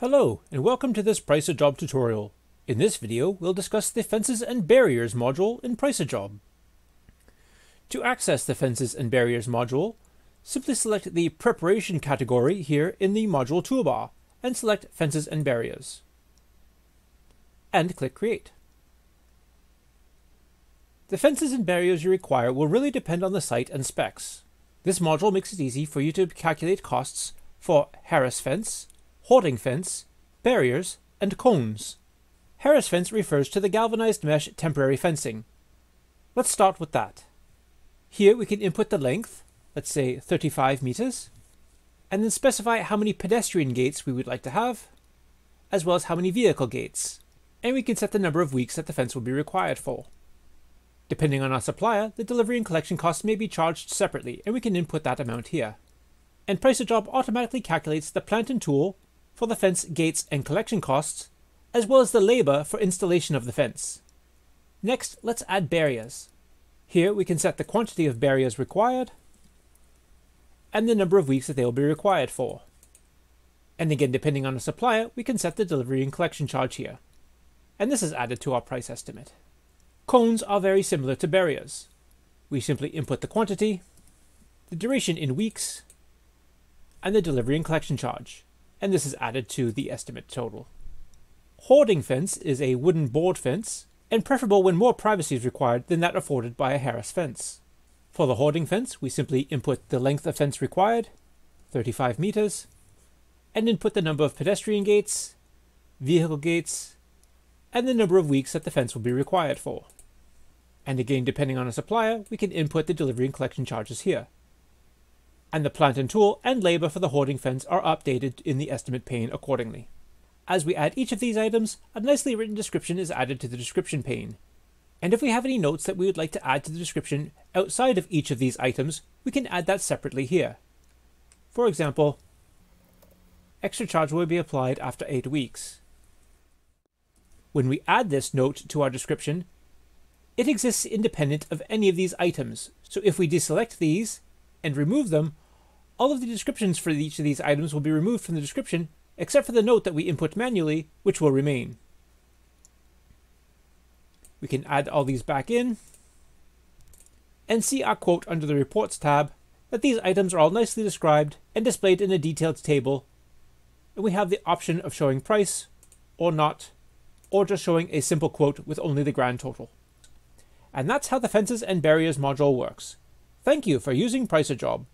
Hello, and welcome to this Price-A-Job tutorial. In this video, we'll discuss the Fences and Barriers module in Price-A-Job. To access the Fences and Barriers module, simply select the Preparation category here in the module toolbar, and select Fences and Barriers. And click Create. The fences and barriers you require will really depend on the site and specs. This module makes it easy for you to calculate costs for Heras fence, hoarding fence, barriers, and cones. Heras fence refers to the galvanized mesh temporary fencing. Let's start with that. Here we can input the length, let's say 35 meters, and then specify how many pedestrian gates we would like to have, as well as how many vehicle gates. And we can set the number of weeks that the fence will be required for. Depending on our supplier, the delivery and collection costs may be charged separately, and we can input that amount here. And Price-A-Job automatically calculates the plant and tool for the fence gates and collection costs, as well as the labor for installation of the fence. Next, let's add barriers. Here we can set the quantity of barriers required, and the number of weeks that they will be required for. And again, depending on the supplier, we can set the delivery and collection charge here. And this is added to our price estimate. Cones are very similar to barriers. We simply input the quantity, the duration in weeks, and the delivery and collection charge and this is added to the estimate total. Hoarding fence is a wooden board fence, and preferable when more privacy is required than that afforded by a Heras fence. For the hoarding fence, we simply input the length of fence required, 35 meters, and input the number of pedestrian gates, vehicle gates, and the number of weeks that the fence will be required for. And again, depending on a supplier, we can input the delivery and collection charges here and the plant and tool and labor for the hoarding fence are updated in the estimate pane accordingly. As we add each of these items, a nicely written description is added to the description pane. And if we have any notes that we would like to add to the description outside of each of these items, we can add that separately here. For example, extra charge will be applied after 8 weeks. When we add this note to our description, it exists independent of any of these items, so if we deselect these and remove them, all of the descriptions for each of these items will be removed from the description, except for the note that we input manually, which will remain. We can add all these back in, and see our quote under the Reports tab that these items are all nicely described and displayed in a detailed table, and we have the option of showing price, or not, or just showing a simple quote with only the grand total. And that's how the Fences and Barriers module works. Thank you for using Price-A-Job.